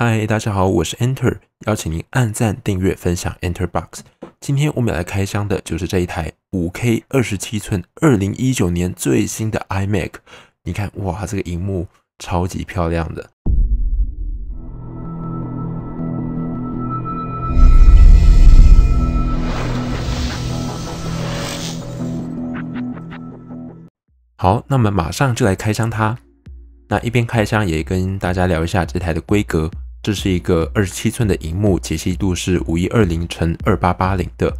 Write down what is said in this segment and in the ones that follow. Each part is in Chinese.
嗨，大家好，我是 Enter，邀请您按赞、订阅、分享 Enter Box。今天我们来开箱的就是这一台五 K 二十七寸二零一九年最新的 iMac。你看，哇，这个荧幕超级漂亮的。好，那我们马上就来开箱它。那一边开箱也跟大家聊一下这台的规格。这是一个二十七寸的荧幕，解析度是五一二零乘二八八零的。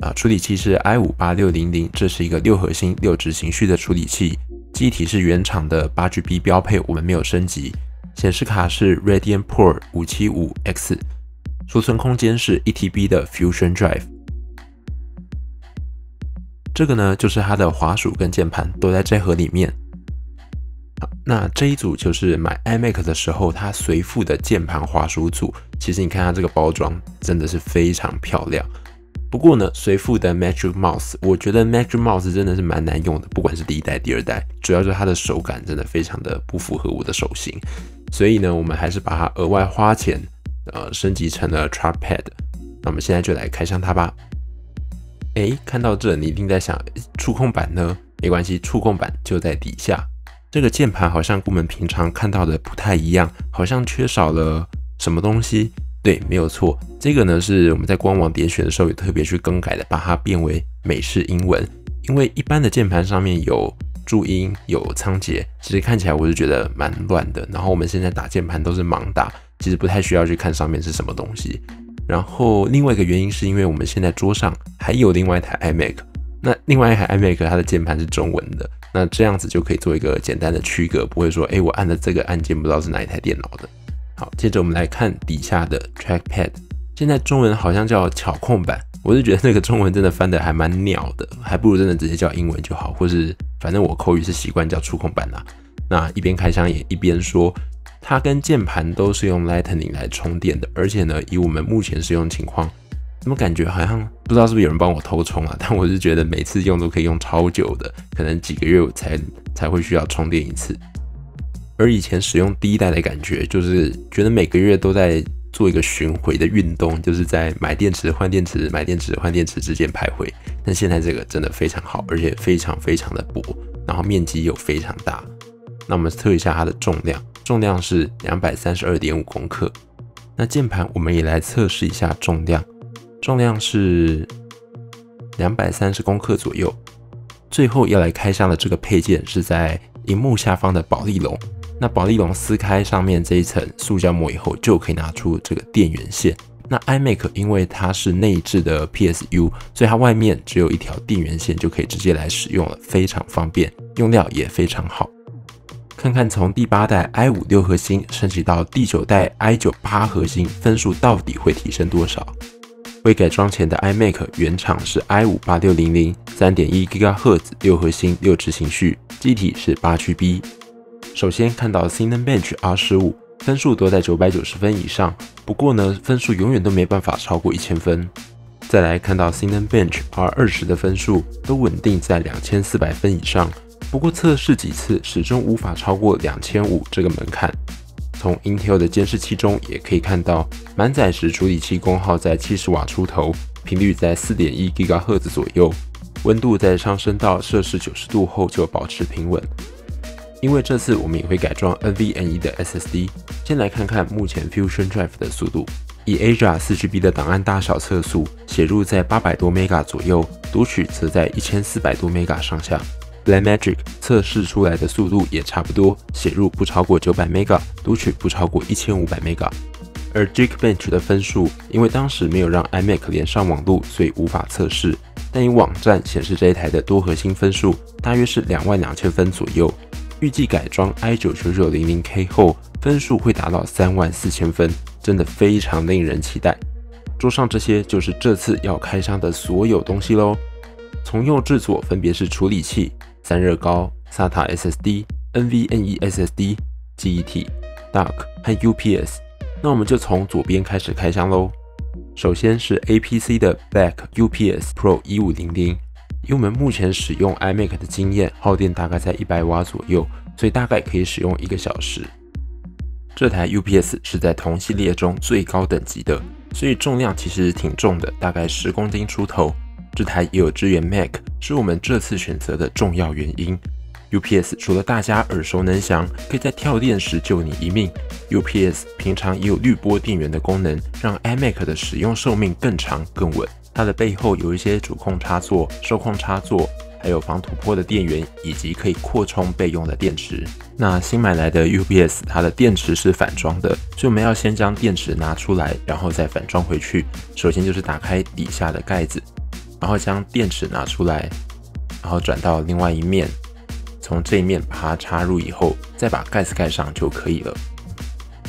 啊，处理器是 i 五八六零零，这是一个六核心六执行序的处理器。记忆体是原厂的八 GB 标配，我们没有升级。显示卡是 Radeon Pro 五七五 X，储存空间是一 TB 的 Fusion Drive。这个呢，就是它的滑鼠跟键盘都在这盒里面。那这一组就是买 iMac 的时候，它随附的键盘滑鼠组。其实你看它这个包装真的是非常漂亮。不过呢，随附的 Magic Mouse，我觉得 Magic Mouse 真的是蛮难用的，不管是第一代、第二代，主要是它的手感真的非常的不符合我的手型。所以呢，我们还是把它额外花钱，呃，升级成了 Trackpad。那我们现在就来开箱它吧。哎，看到这，你一定在想，触控板呢？没关系，触控板就在底下。这个键盘好像跟我们平常看到的不太一样，好像缺少了什么东西。对，没有错，这个呢是我们在官网点选的时候也特别去更改的，把它变为美式英文。因为一般的键盘上面有注音、有仓颉，其实看起来我是觉得蛮乱的。然后我们现在打键盘都是盲打，其实不太需要去看上面是什么东西。然后另外一个原因是因为我们现在桌上还有另外一台 iMac，那另外一台 iMac 它的键盘是中文的。那这样子就可以做一个简单的区隔，不会说，哎，我按的这个按键不知道是哪一台电脑的。好，接着我们来看底下的 Trackpad，现在中文好像叫巧控板，我是觉得那个中文真的翻的还蛮鸟的，还不如真的直接叫英文就好，或是反正我口语是习惯叫触控板啦。那一边开箱也一边说，它跟键盘都是用 Lightning 来充电的，而且呢，以我们目前使用情况。怎么感觉好像不知道是不是有人帮我偷充啊？但我是觉得每次用都可以用超久的，可能几个月我才才会需要充电一次。而以前使用第一代的感觉，就是觉得每个月都在做一个巡回的运动，就是在买电池、换电池、买电池、换电池之间徘徊。但现在这个真的非常好，而且非常非常的薄，然后面积又非常大。那我们测一下它的重量，重量是两百三十二点五公克。那键盘我们也来测试一下重量。重量是两百三十克左右。最后要来开箱的这个配件是在荧幕下方的保利龙。那保利龙撕开上面这一层塑胶膜以后，就可以拿出这个电源线。那 iMac 因为它是内置的 PSU，所以它外面只有一条电源线就可以直接来使用了，非常方便，用料也非常好。看看从第八代 i 五六核心升级到第九代 i 九八核心，分数到底会提升多少？未改装前的 iMac 原厂是 i 五八六零零，三点一 GHz 六核心六执行序，机体是八 GB。首先看到 Cinebench R 十五分数都在九百九十分以上，不过呢分数永远都没办法超过一千分。再来看到 Cinebench R 二十的分数都稳定在两千四百分以上，不过测试几次始终无法超过两千五这个门槛。从 Intel 的监视器中也可以看到，满载时处理器功耗在七十瓦出头，频率在四点一 GHz 左右，温度在上升到摄氏九十度后就保持平稳。因为这次我们也会改装 NVMe 的 SSD，先来看看目前 Fusion Drive 的速度。以 Asia 四 GB 的档案大小测速，写入在八百多 Mega 左右，读取则在一千四百多 Mega 上下。Blackmagic 测试出来的速度也差不多，写入不超过九百 Mega，读取不超过一千五百 Mega。而 Geekbench 的分数，因为当时没有让 iMac 连上网路，所以无法测试。但以网站显示这一台的多核心分数大约是两万两千分左右，预计改装 i 九九九零零 K 后，分数会达到三万四千分，真的非常令人期待。桌上这些就是这次要开箱的所有东西喽。从右至左分别是处理器。散热高、SATA SSD、NVMe SSD、记忆体、Dock 和 UPS。那我们就从左边开始开箱喽。首先是 APC 的 Back UPS Pro 一五零零。以我们目前使用 iMac 的经验，耗电大概在一百瓦左右，所以大概可以使用一个小时。这台 UPS 是在同系列中最高等级的，所以重量其实挺重的，大概十公斤出头。这台也有支援 Mac，是我们这次选择的重要原因。UPS 除了大家耳熟能详，可以在跳电时救你一命，UPS 平常也有滤波电源的功能，让 iMac 的使用寿命更长更稳。它的背后有一些主控插座、受控插座，还有防突破的电源，以及可以扩充备用的电池。那新买来的 UPS，它的电池是反装的，所以我们要先将电池拿出来，然后再反装回去。首先就是打开底下的盖子。然后将电池拿出来，然后转到另外一面，从这一面把它插入以后，再把盖子盖上就可以了。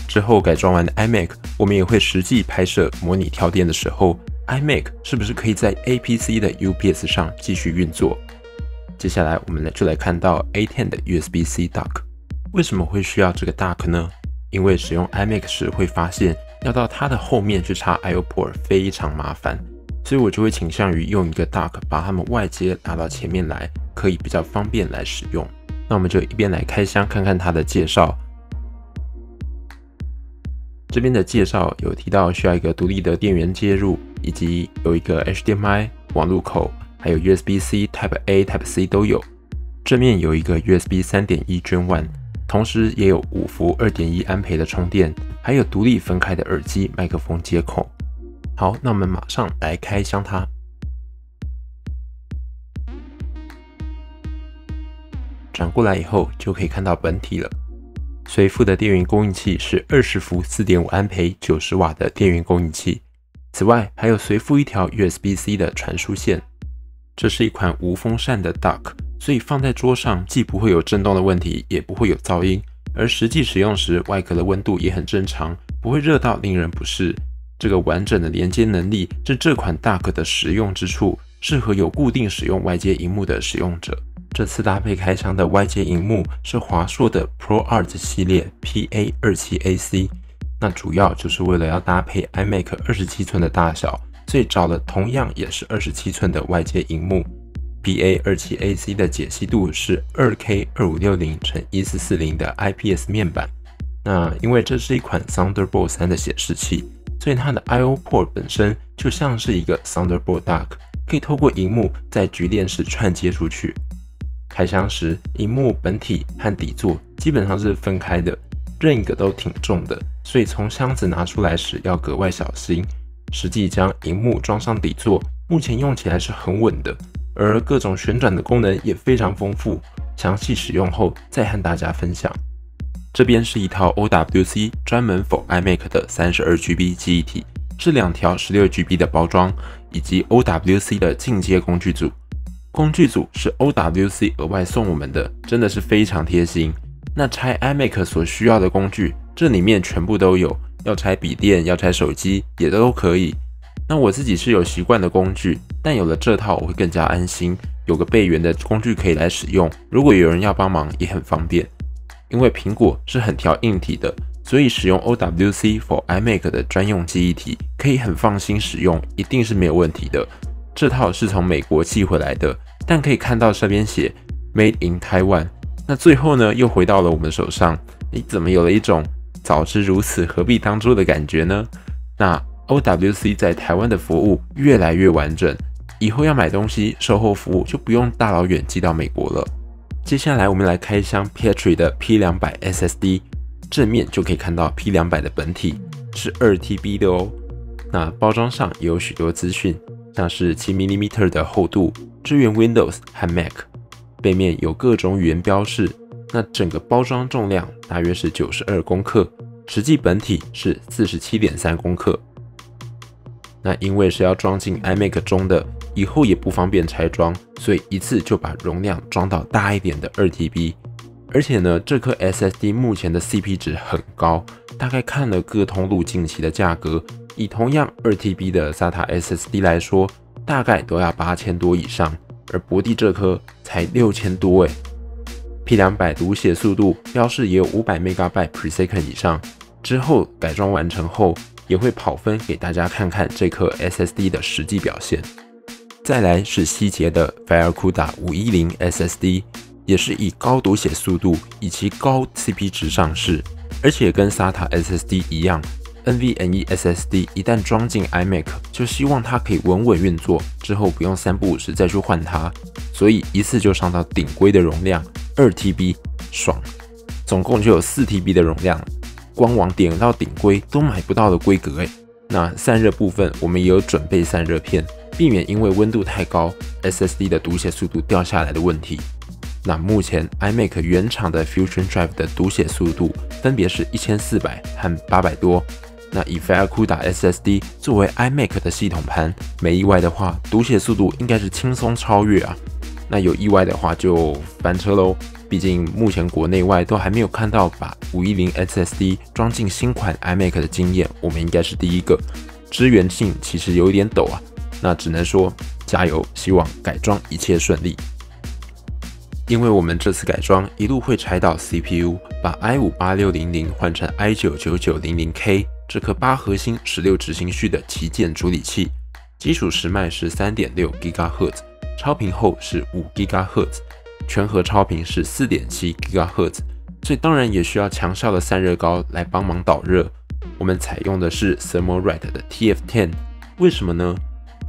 之后改装完的 iMac，我们也会实际拍摄模拟跳电的时候，iMac 是不是可以在 APC 的 UPS 上继续运作？接下来我们来就来看到 A10 的 USB-C dock，为什么会需要这个 dock 呢？因为使用 iMac 时会发现，要到它的后面去插 I/O port 非常麻烦。所以我就会倾向于用一个 dock 把它们外接拿到前面来，可以比较方便来使用。那我们就一边来开箱看看它的介绍。这边的介绍有提到需要一个独立的电源接入，以及有一个 HDMI 网路口，还有 USB-C、Type A、Type C 都有。正面有一个 USB 三点一 Gen One，同时也有五伏二点一安培的充电，还有独立分开的耳机麦克风接口。好，那我们马上来开箱它。转过来以后，就可以看到本体了。随附的电源供应器是二十伏四点五安培九十瓦的电源供应器。此外，还有随附一条 USB-C 的传输线。这是一款无风扇的 Dock，所以放在桌上既不会有震动的问题，也不会有噪音。而实际使用时，外壳的温度也很正常，不会热到令人不适。这个完整的连接能力是这款 Duck 的实用之处，适合有固定使用外接荧幕的使用者。这次搭配开箱的外接荧幕是华硕的 ProArt 系列 PA 二七 AC，那主要就是为了要搭配 iMac 二十七寸的大小，所以找了同样也是二十七寸的外接荧幕。PA 二七 AC 的解析度是二 K 二五六零乘一四四零的 IPS 面板。那因为这是一款 Thunderbolt 三的显示器。所以它的 I/O port 本身就像是一个 Thunderbolt dock，可以透过荧幕在局电时串接出去。开箱时，荧幕本体和底座基本上是分开的，任一个都挺重的，所以从箱子拿出来时要格外小心。实际将荧幕装上底座，目前用起来是很稳的，而各种旋转的功能也非常丰富。详细使用后再和大家分享。这边是一套 OWC 专门 for iMac 的三十二 GB 记忆体，是两条十六 GB 的包装，以及 OWC 的进阶工具组。工具组是 OWC 额外送我们的，真的是非常贴心。那拆 iMac 所需要的工具，这里面全部都有，要拆笔电、要拆手机也都可以。那我自己是有习惯的工具，但有了这套我会更加安心，有个备源的工具可以来使用。如果有人要帮忙，也很方便。因为苹果是很调硬体的，所以使用 OWC for iMac 的专用记忆体可以很放心使用，一定是没有问题的。这套是从美国寄回来的，但可以看到这边写 Made in Taiwan。那最后呢，又回到了我们手上，你怎么有了一种早知如此何必当初的感觉呢？那 OWC 在台湾的服务越来越完整，以后要买东西售后服务就不用大老远寄到美国了。接下来我们来开箱 Petri 的 P 两百 SSD，正面就可以看到 P 两百的本体是二 TB 的哦。那包装上也有许多资讯，像是七 mmeter 的厚度，支援 Windows 和 Mac，背面有各种语言标示。那整个包装重量大约是九十二公克，实际本体是四十七点三公克。那因为是要装进 iMac 中的。以后也不方便拆装，所以一次就把容量装到大一点的二 TB。而且呢，这颗 SSD 目前的 CP 值很高，大概看了各通路近期的价格，以同样二 TB 的 SATA SSD 来说，大概都要八千多以上，而博帝这颗才六千多诶。P 两百读写速度标示也有五百 MB per second 以上，之后改装完成后也会跑分给大家看看这颗 SSD 的实际表现。再来是希捷的 FireCuda 五一零 SSD，也是以高读写速度以及高 CP 值上市。而且跟 SATA SSD 一样，NVMe SSD 一旦装进 iMac，就希望它可以稳稳运作，之后不用三不五时再去换它，所以一次就上到顶规的容量，二 TB，爽，总共就有四 TB 的容量，官网点到顶规都买不到的规格诶。那散热部分，我们也有准备散热片，避免因为温度太高，SSD 的读写速度掉下来的问题。那目前 iMac 原厂的 Fusion Drive 的读写速度分别是一千四百和八百多。那以 FireCuda SSD 作为 iMac 的系统盘，没意外的话，读写速度应该是轻松超越啊。那有意外的话就翻车喽，毕竟目前国内外都还没有看到把五一零 SSD 装进新款 iMac 的经验，我们应该是第一个。支援性其实有一点抖啊，那只能说加油，希望改装一切顺利。因为我们这次改装一路会拆到 CPU，把 i 五八六零零换成 i 九九九零零 K 这颗八核心十六执行序的旗舰处理器，基础时脉是三点六 GHz，超频后是五 GHz，全核超频是四点七 GHz，所以当然也需要强效的散热膏来帮忙导热。我们采用的是 Thermalright 的 TF10，为什么呢？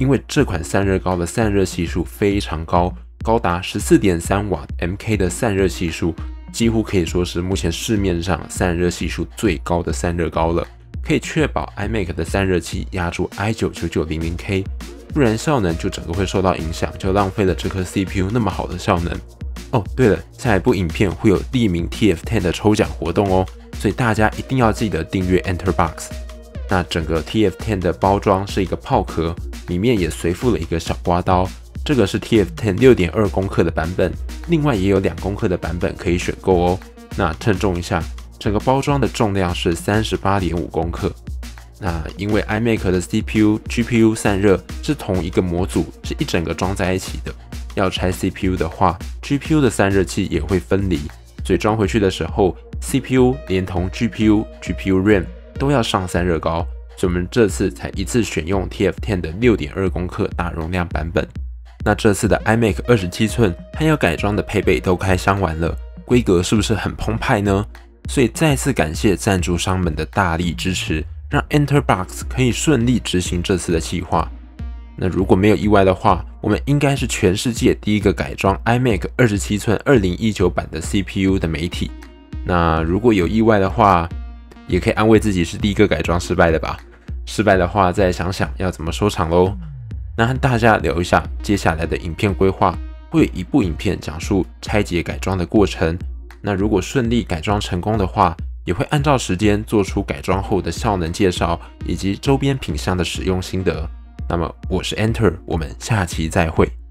因为这款散热膏的散热系数非常高。高达十四点三瓦 Mk 的散热系数，几乎可以说是目前市面上散热系数最高的散热膏了，可以确保 iMac 的散热器压住 i 九九九零零 K，不然效能就整个会受到影响，就浪费了这颗 CPU 那么好的效能。哦，对了，下一部影片会有地名 TF10 的抽奖活动哦，所以大家一定要记得订阅 Enter Box。那整个 TF10 的包装是一个炮壳，里面也随附了一个小刮刀。这个是 TF10 六点二公克的版本，另外也有两公克的版本可以选购哦。那称重一下，整个包装的重量是三十八点五公克。那因为 iMac 的 CPU、GPU 散热是同一个模组，是一整个装在一起的。要拆 CPU 的话，GPU 的散热器也会分离，所以装回去的时候，CPU 连同 GPU、GPU RAM 都要上散热膏。所以我们这次才一次选用 TF10 的六点二公克大容量版本。那这次的 iMac 二十七寸还有改装的配备都开箱完了，规格是不是很澎湃呢？所以再次感谢赞助商们的大力支持，让 EnterBox 可以顺利执行这次的计划。那如果没有意外的话，我们应该是全世界第一个改装 iMac 二十七寸二零一九版的 CPU 的媒体。那如果有意外的话，也可以安慰自己是第一个改装失败的吧。失败的话，再想想要怎么收场喽。那和大家聊一下接下来的影片规划，会有一部影片讲述拆解改装的过程。那如果顺利改装成功的话，也会按照时间做出改装后的效能介绍以及周边品相的使用心得。那么我是 Enter，我们下期再会。